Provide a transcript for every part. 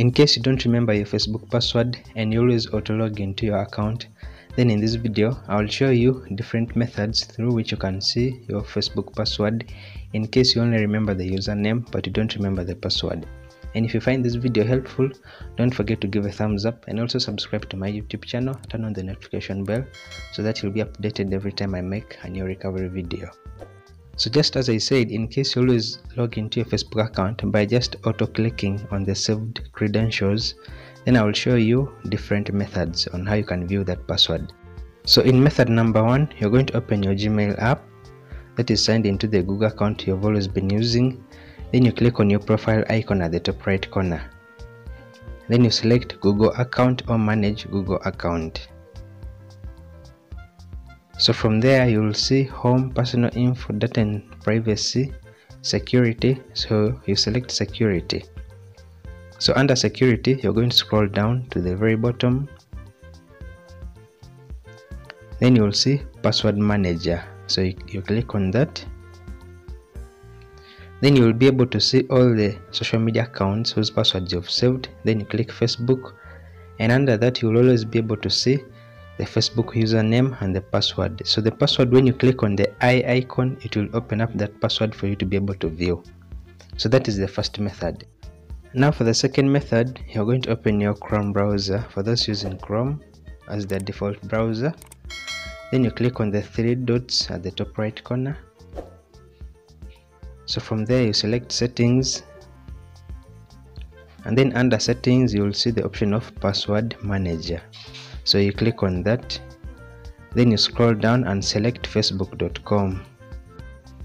In case you don't remember your Facebook password and you always auto log into your account, then in this video I will show you different methods through which you can see your Facebook password in case you only remember the username but you don't remember the password. And if you find this video helpful, don't forget to give a thumbs up and also subscribe to my YouTube channel, turn on the notification bell so that you'll be updated every time I make a new recovery video. So just as I said, in case you always log into your Facebook account by just auto clicking on the saved credentials, then I will show you different methods on how you can view that password. So in method number one, you're going to open your Gmail app that is signed into the Google account you've always been using. Then you click on your profile icon at the top right corner. Then you select Google account or manage Google account. So from there you will see home, personal info, data and privacy, security. So you select security. So under security, you're going to scroll down to the very bottom. Then you will see password manager. So you, you click on that. Then you will be able to see all the social media accounts whose passwords you've saved. Then you click Facebook. And under that, you will always be able to see the Facebook username and the password. So the password, when you click on the eye icon, it will open up that password for you to be able to view. So that is the first method. Now for the second method, you're going to open your Chrome browser for those using Chrome as the default browser. Then you click on the three dots at the top right corner. So from there you select settings and then under settings you will see the option of password manager so you click on that. Then you scroll down and select facebook.com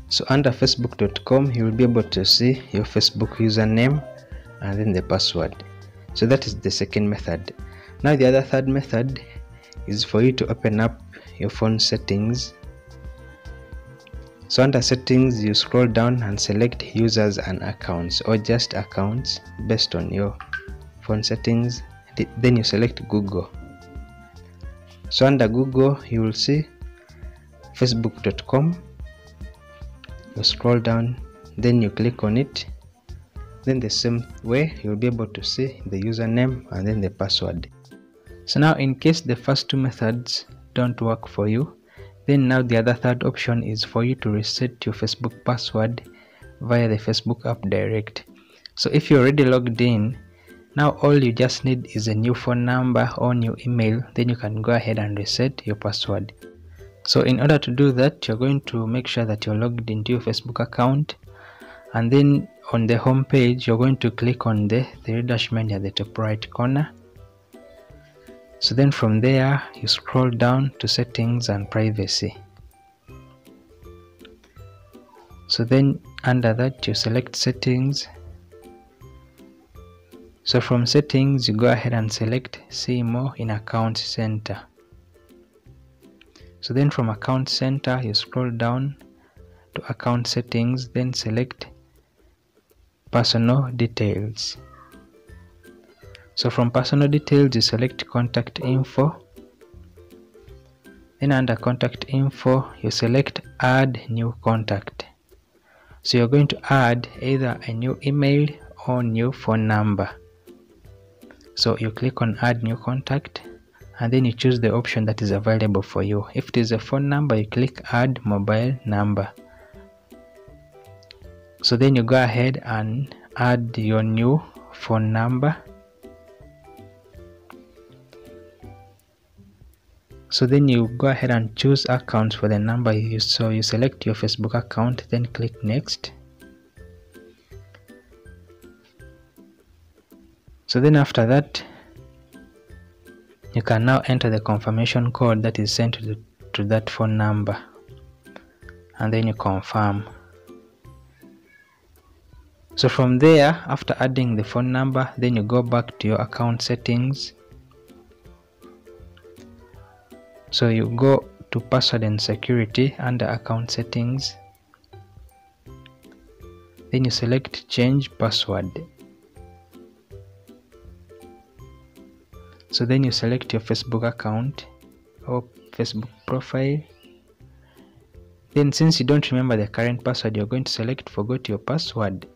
so under facebook.com you will be able to see your facebook username and then the password. So that is the second method. Now the other third method is for you to open up your phone settings. So under settings you scroll down and select users and accounts or just accounts based on your phone settings. Then you select google so under google you will see facebook.com you scroll down then you click on it. Then the same way you'll be able to see the username and then the password. So now in case the first two methods don't work for you then now the other third option is for you to reset your facebook password via the facebook app direct. So if you're already logged in now all you just need is a new phone number or new email then you can go ahead and reset your password. So in order to do that you're going to make sure that you're logged into your facebook account and then on the home page you're going to click on the three dash menu at the top right corner. So then from there you scroll down to settings and privacy. So then under that you select settings so from settings, you go ahead and select see more in account center. So then from account center, you scroll down to account settings, then select personal details. So from personal details, you select contact info. Then under contact info, you select add new contact. So you're going to add either a new email or new phone number so you click on add new contact and then you choose the option that is available for you. If it is a phone number you click add mobile number. So then you go ahead and add your new phone number. So then you go ahead and choose accounts for the number you so you select your facebook account then click next so then after that you can now enter the confirmation code that is sent to, to that phone number. And then you confirm. So from there after adding the phone number then you go back to your account settings. So you go to password and security under account settings. Then you select change password so then you select your facebook account or facebook profile. Then since you don't remember the current password you're going to select forgot your password.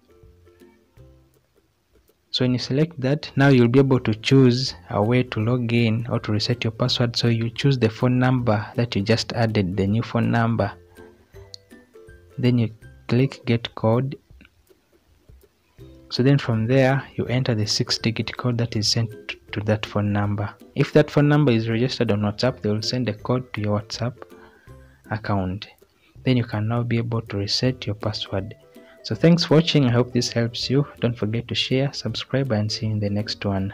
So when you select that now you'll be able to choose a way to log in or to reset your password. So you choose the phone number that you just added the new phone number. Then you click get code. So then from there you enter the six digit code that is sent to that phone number. If that phone number is registered on whatsapp they will send a code to your whatsapp account. Then you can now be able to reset your password. So thanks for watching. I hope this helps you. Don't forget to share subscribe and see you in the next one